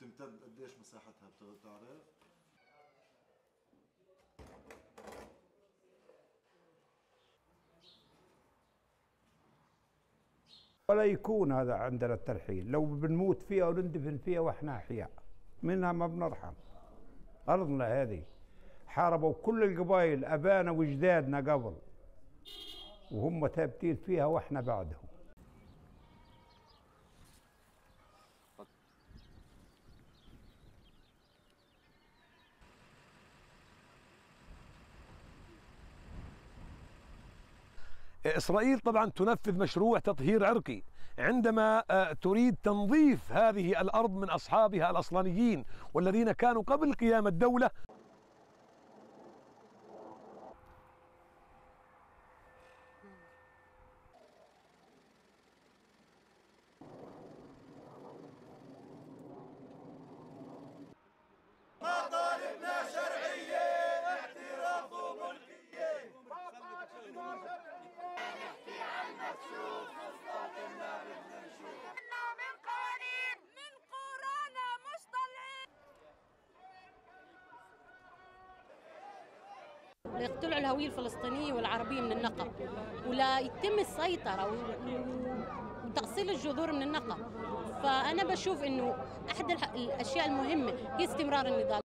بتمتد قديش مساحتها بتعرف؟ ولا يكون هذا عندنا الترحيل. لو بنموت فيها ونندفن فيها وإحنا أحياء منها ما بنرحم. أرضنا هذه. حاربوا كل القبائل أبانا واجدادنا قبل. وهم ثابتين فيها وإحنا بعدهم. إسرائيل طبعا تنفذ مشروع تطهير عرقي عندما آه، تريد تنظيف هذه الأرض من أصحابها الأصلانيين والذين كانوا قبل قيام الدولة ليقتلعوا الهوية الفلسطينية والعربية من النقب. ولا يتم السيطرة و- وتأصيل الجذور من النقب. فأنا بشوف إنه أحد الح- الأشياء المهمة هي استمرار النضال.